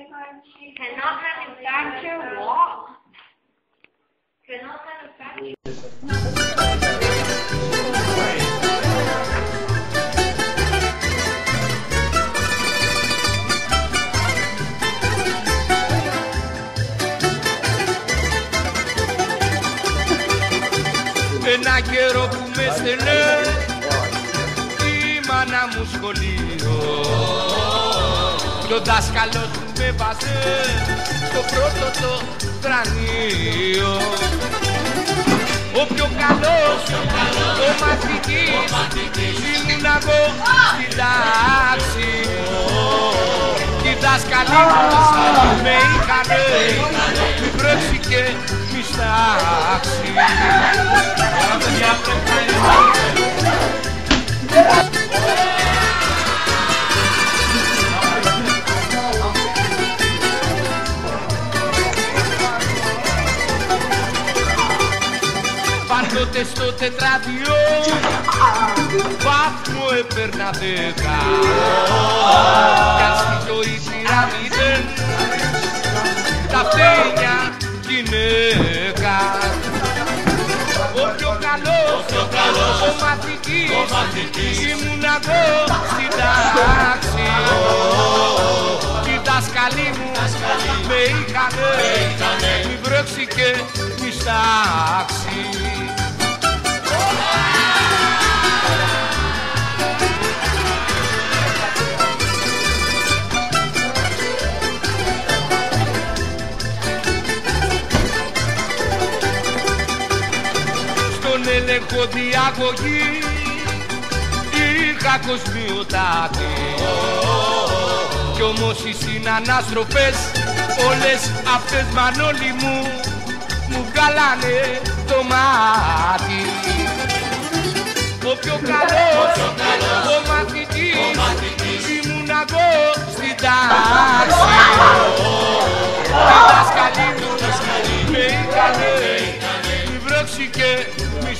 Cannot manufacture what? Cannot manufacture. Ένα καιρό που με στενέ η μάνα μου σχολείο και ο δάσκαλος μου με βάζε στο πρώτο το κρανίο ο πιο καλός, ο μαθητής, ήμουν εγώ στην τάξη. Κι οι δάσκαλοι μου με είχανε μη πρόξει και μη στάξει Πάντοτε στο τετράδιο Βάθμο έπαιρνα δέκα. Κι αν στη ζωή πήρα μηδέν Τα φταίνια γυναίκα Ο πιο καλός, ο μαθητής Ήμουν εγώ στην τάξη. Κι οι δάσκαλοι μου με είχανε Μη βρέξει και μη στάξει στον έλεγχο διαγωγή. Είχα κοσμιοτάτη. Κι όμως οι συνανάστροφες όλες αυτές μανόλοι μου μου βγάλανε το μάτι. Ο πιο καλός, ο μαθητής, ήμουν εγώ στην τάξη οι δάσκαλοι μου με είχανε μη βρέξει και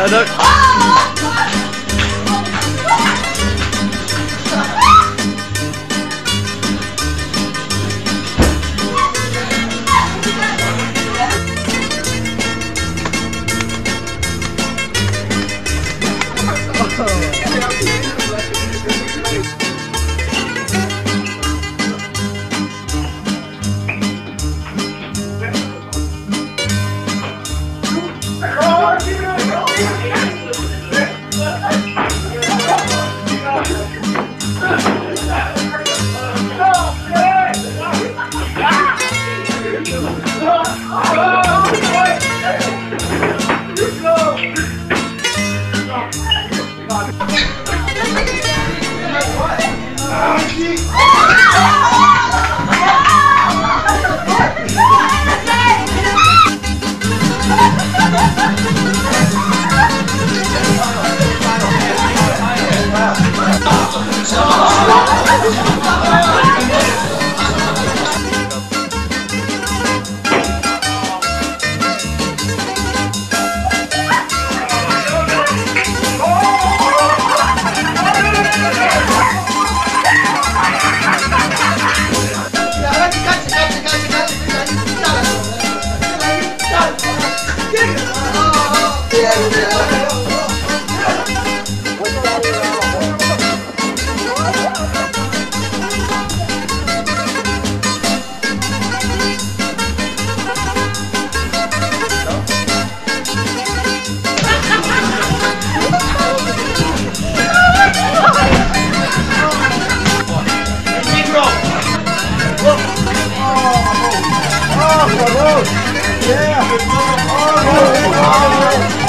No, no. Ah! Oh, yeah. Oh,